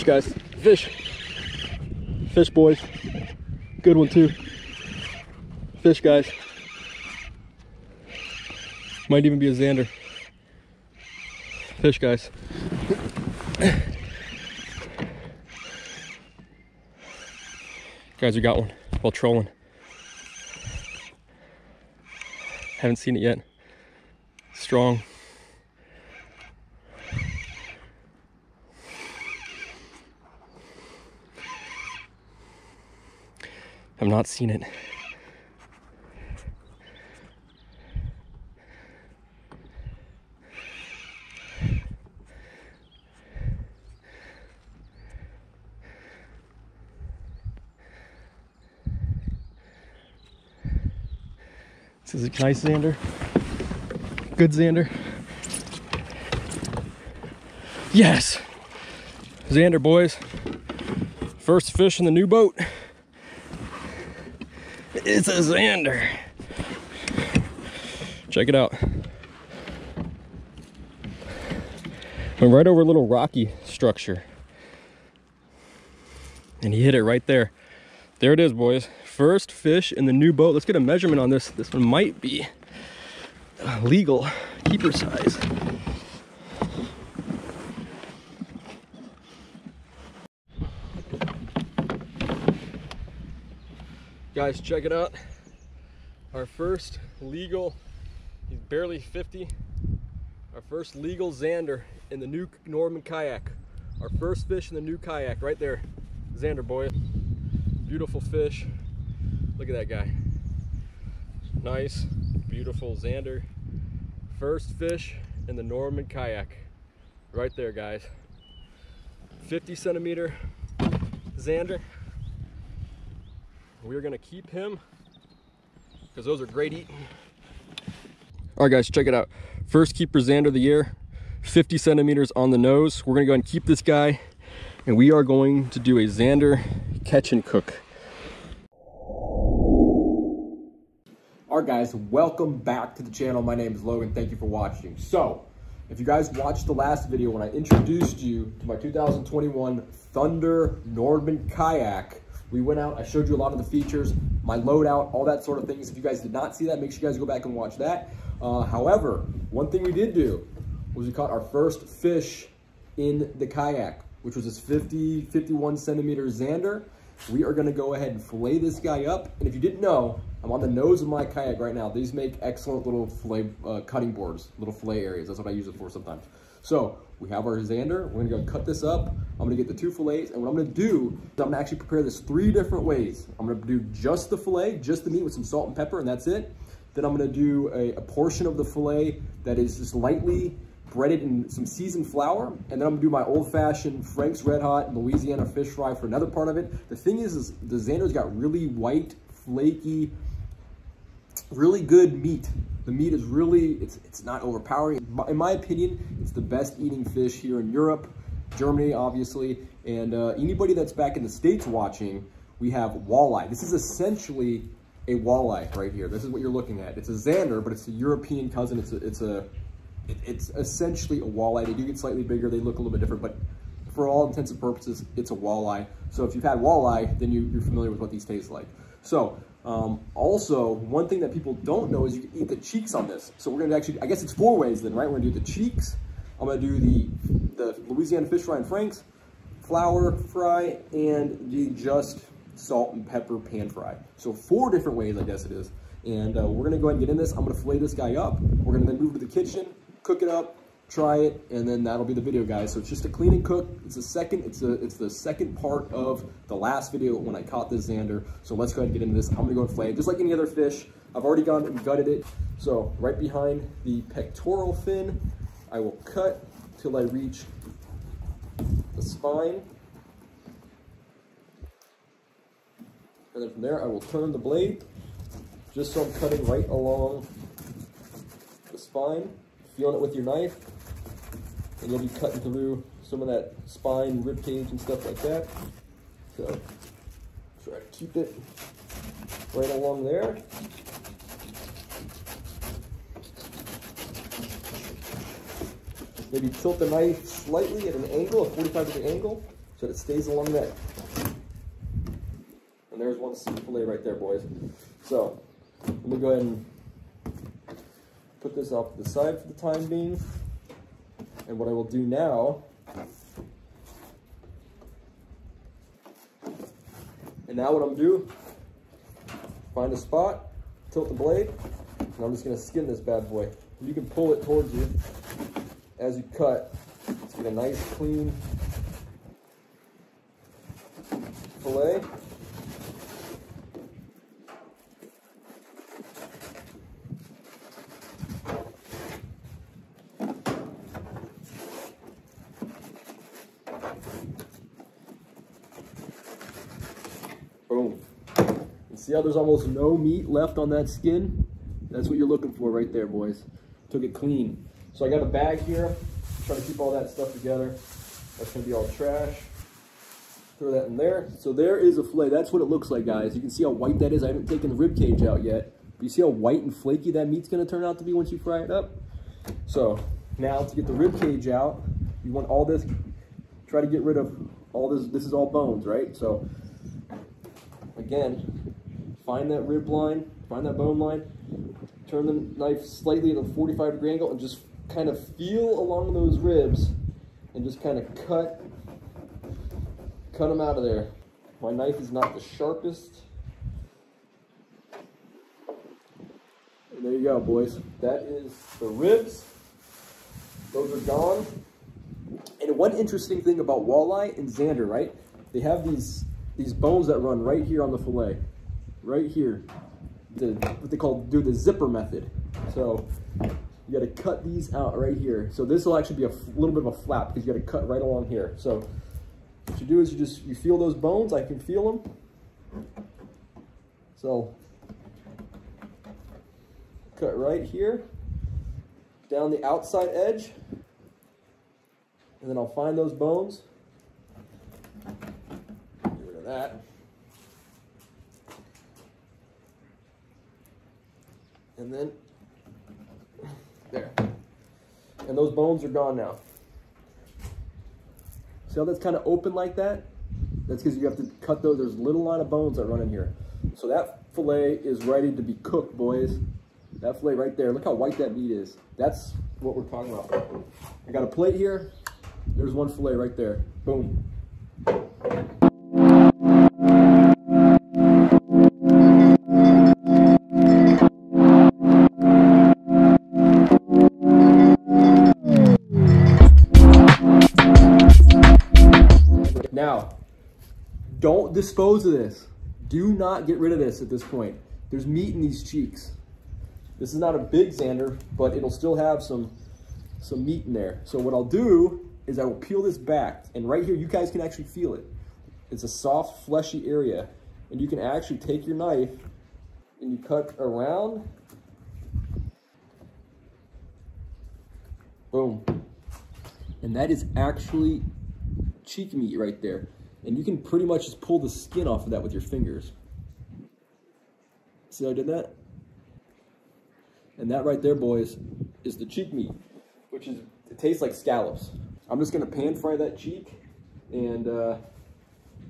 Fish, guys. Fish. Fish, boys. Good one, too. Fish, guys. Might even be a Zander. Fish, guys. guys, we got one while trolling. Haven't seen it yet. Strong. I've not seen it. This is a nice Zander. Good Zander. Yes! Zander, boys. First fish in the new boat. It's a Zander. Check it out. Went right over a little rocky structure. And he hit it right there. There it is, boys. First fish in the new boat. Let's get a measurement on this. This one might be legal keeper size. Guys, check it out. Our first legal, he's barely 50. Our first legal Zander in the new Nordmann kayak. Our first fish in the new kayak, right there. Zander boy. Beautiful fish. Look at that guy. Nice, beautiful Zander. First fish in the Nordmann kayak. Right there, guys. 50 centimeter Zander. We're gonna keep him because those are great eating. All right, guys, check it out. First keeper Zander of the year, 50 centimeters on the nose. We're gonna go and keep this guy and we are going to do a Zander catch and cook. All right, guys, welcome back to the channel. My name is Logan. Thank you for watching. So, if you guys watched the last video when I introduced you to my 2021 Thunder Nordmann kayak, we went out, I showed you a lot of the features, my loadout, all that sort of things. If you guys did not see that, make sure you guys go back and watch that. Uh, however, one thing we did do was we caught our first fish in the kayak, which was this 50, 51 centimeter Zander. We are gonna go ahead and fillet this guy up. And if you didn't know, I'm on the nose of my kayak right now. These make excellent little fillet uh, cutting boards, little fillet areas. That's what I use it for sometimes. So we have our Zander, We're gonna go cut this up. I'm gonna get the two fillets. And what I'm gonna do is I'm gonna actually prepare this three different ways. I'm gonna do just the fillet, just the meat with some salt and pepper, and that's it. Then I'm gonna do a, a portion of the fillet that is just lightly breaded in some seasoned flour. And then I'm gonna do my old fashioned Frank's Red Hot Louisiana fish fry for another part of it. The thing is, is the Zander's got really white, flaky, really good meat. The meat is really, it's, it's not overpowering. In my opinion, it's the best eating fish here in Europe, Germany, obviously. And uh, anybody that's back in the States watching, we have walleye. This is essentially a walleye right here. This is what you're looking at. It's a Zander, but it's a European cousin. It's a, it's a, it's essentially a walleye. They do get slightly bigger. They look a little bit different, but for all intents and purposes, it's a walleye. So if you've had walleye, then you, you're familiar with what these taste like. So um, also, one thing that people don't know is you can eat the cheeks on this. So we're gonna actually, I guess it's four ways then, right? We're gonna do the cheeks. I'm gonna do the, the Louisiana fish fry and Frank's, flour fry, and the just salt and pepper pan fry. So four different ways, I guess it is. And uh, we're gonna go ahead and get in this. I'm gonna fillet this guy up. We're gonna then move to the kitchen, cook it up, try it, and then that'll be the video, guys. So it's just a clean and cook. It's the second, it's a, it's the second part of the last video when I caught this Zander. So let's go ahead and get into this. I'm gonna go and flay it, just like any other fish. I've already gone and gutted it. So right behind the pectoral fin, I will cut till I reach the spine. And then from there, I will turn the blade, just so I'm cutting right along the spine, feeling it with your knife and you'll be cutting through some of that spine, rib cage, and stuff like that. So try to keep it right along there. Maybe tilt the knife slightly at an angle, a 45 degree angle, so that it stays along that. And there's one fillet right there, boys. So let me go ahead and put this off to the side for the time being. And what I will do now, and now what I'm gonna do, find a spot, tilt the blade, and I'm just gonna skin this bad boy. You can pull it towards you as you cut to get a nice clean fillet. Boom. And see how there's almost no meat left on that skin? That's what you're looking for right there, boys. Took it clean. So I got a bag here. Try to keep all that stuff together. That's gonna be all trash. Throw that in there. So there is a fillet. That's what it looks like, guys. You can see how white that is. I haven't taken the rib cage out yet. But you see how white and flaky that meat's gonna turn out to be once you fry it up? So now to get the rib cage out, you want all this, try to get rid of all this, this is all bones, right? So again, find that rib line, find that bone line, turn the knife slightly at a 45 degree angle and just kind of feel along those ribs and just kind of cut, cut them out of there. My knife is not the sharpest. And there you go, boys. That is the ribs. Those are gone. And one interesting thing about walleye and zander, right? They have these these bones that run right here on the fillet, right here. The, what they call do the zipper method. So you got to cut these out right here. So this will actually be a little bit of a flap because you got to cut right along here. So what you do is you just you feel those bones. I can feel them. So cut right here down the outside edge and then I'll find those bones. Get rid of that. And then, there. And those bones are gone now. See how that's kind of open like that? That's because you have to cut those. There's a little line of bones that run in here. So that filet is ready to be cooked, boys. That filet right there. Look how white that meat is. That's what we're talking about. I got a plate here. There's one filet right there. Boom. Dispose of this. Do not get rid of this at this point. There's meat in these cheeks. This is not a big zander, but it'll still have some, some meat in there. So what I'll do is I will peel this back. And right here, you guys can actually feel it. It's a soft, fleshy area. And you can actually take your knife and you cut around. Boom. And that is actually cheek meat right there. And you can pretty much just pull the skin off of that with your fingers. See how I did that? And that right there, boys, is the cheek meat, which is, it tastes like scallops. I'm just gonna pan fry that cheek and uh, a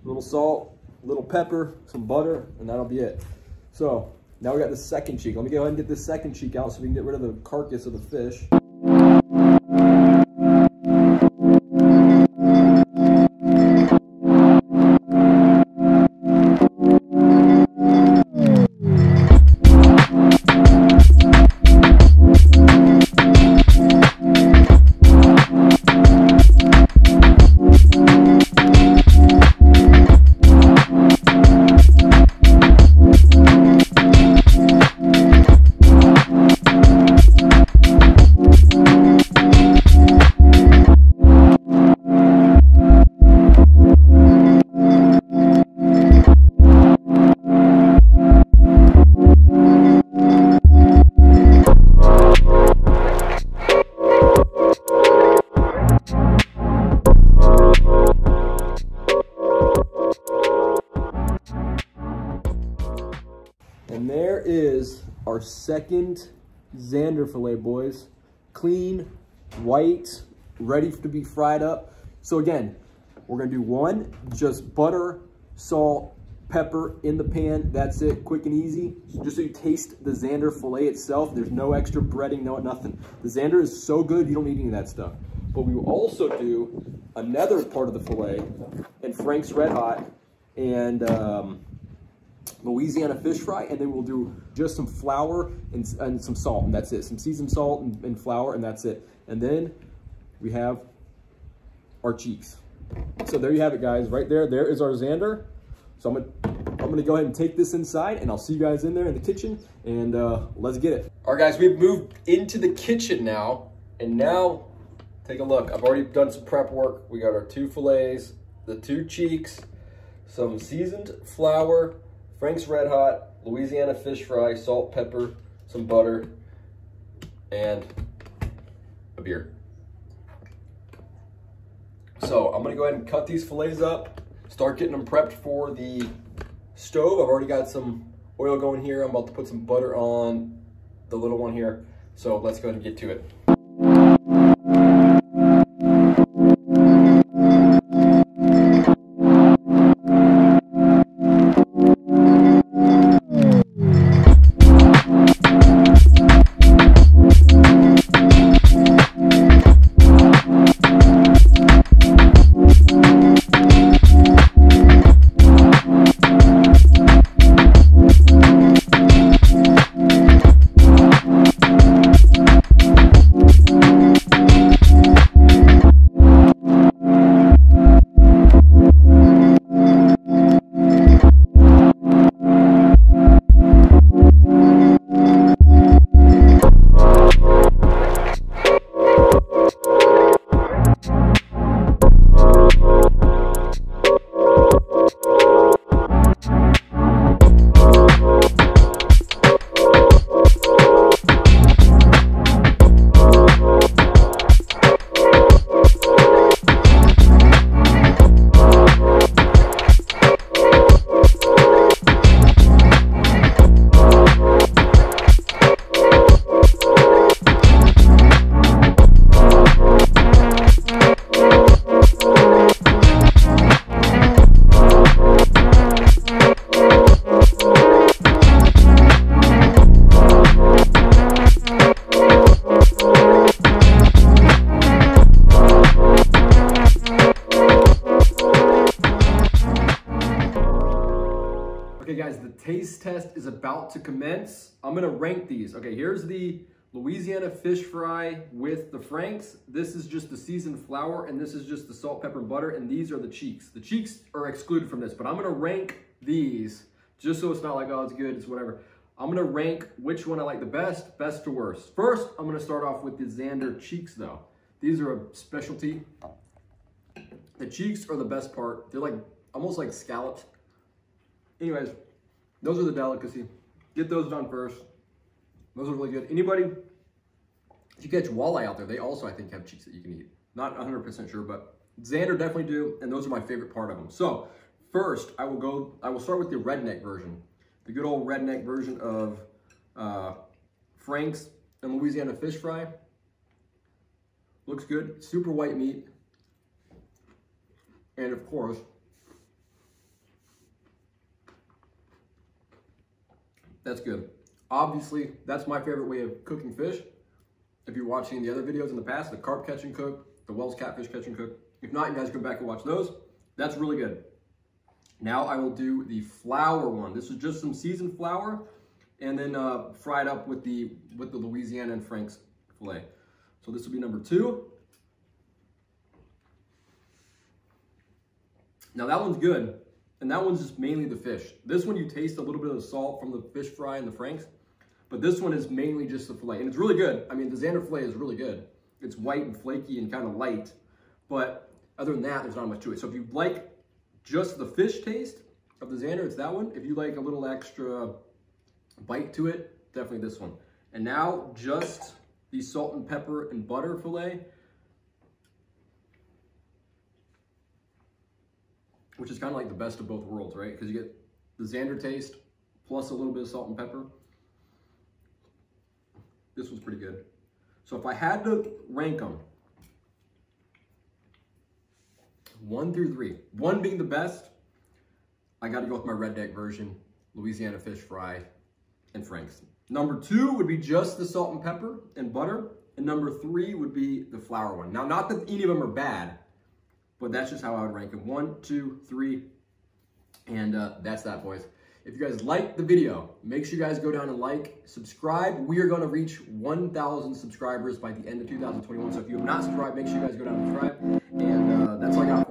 little salt, a little pepper, some butter, and that'll be it. So now we got the second cheek. Let me go ahead and get this second cheek out so we can get rid of the carcass of the fish. And there is our second Zander filet, boys. Clean, white, ready to be fried up. So again, We're gonna do one, just butter, salt, pepper in the pan. That's it, quick and easy. Just so you taste the Zander filet itself. There's no extra breading, no nothing. The Zander is so good, you don't need any of that stuff. But we will also do another part of the filet in Frank's Red Hot and um, Louisiana fish fry, and then we'll do just some flour and, and some salt, and that's it. Some seasoned salt and, and flour, and that's it. And then we have our cheeks. So there you have it, guys. Right there, there is our Zander. So I'm gonna, I'm gonna go ahead and take this inside, and I'll see you guys in there in the kitchen, and uh, let's get it. All right, guys, we've moved into the kitchen now, and now take a look. I've already done some prep work. We got our two fillets, the two cheeks, some seasoned flour, Frank's Red Hot, Louisiana fish fry, salt, pepper, some butter, and a beer. So I'm gonna go ahead and cut these fillets up, start getting them prepped for the stove. I've already got some oil going here. I'm about to put some butter on the little one here. So let's go ahead and get to it. Taste test is about to commence. I'm gonna rank these. Okay, here's the Louisiana fish fry with the Franks. This is just the seasoned flour, and this is just the salt, pepper, and butter, and these are the cheeks. The cheeks are excluded from this, but I'm gonna rank these just so it's not like, oh, it's good, it's whatever. I'm gonna rank which one I like the best, best to worst. First, I'm gonna start off with the Zander cheeks though. These are a specialty. The cheeks are the best part. They're like, almost like scallops. Anyways, those are the delicacy. Get those done first. Those are really good. Anybody, if you catch walleye out there, they also, I think, have cheeks that you can eat. Not 100% sure, but Zander definitely do, and those are my favorite part of them. So, first, I will go, I will start with the redneck version. The good old redneck version of uh, Frank's and Louisiana fish fry. Looks good. Super white meat. And of course, That's good. Obviously, that's my favorite way of cooking fish. If you're watching the other videos in the past, the carp catch and cook, the Wels catfish catch and cook. If not, you guys go back and watch those. That's really good. Now I will do the flour one. This is just some seasoned flour and then uh, fried up with the with the Louisiana and Frank's filet. So this will be number two. Now that one's good. And that one's just mainly the fish. This one you taste a little bit of the salt from the fish fry and the Franks, but this one is mainly just the filet. And it's really good. I mean, the Zander filet is really good. It's white and flaky and kind of light, but other than that, there's not much to it. So if you like just the fish taste of the Zander, it's that one. If you like a little extra bite to it, definitely this one. And now just the salt and pepper and butter filet. Which is kind of like the best of both worlds, right? Because you get the Zander taste plus a little bit of salt and pepper. This was pretty good. So if I had to rank them, one through three. One being the best, I got to go with my redneck version, Louisiana fish fry and Frank's. Number two would be just the salt and pepper and butter. And number three would be the flour one. Now, not that any of them are bad, but that's just how I would rank them. One, two, three, and uh, that's that, boys. If you guys like the video, make sure you guys go down and like, subscribe. We are going to reach 1,000 subscribers by the end of 2021. So if you have not subscribed, make sure you guys go down and subscribe.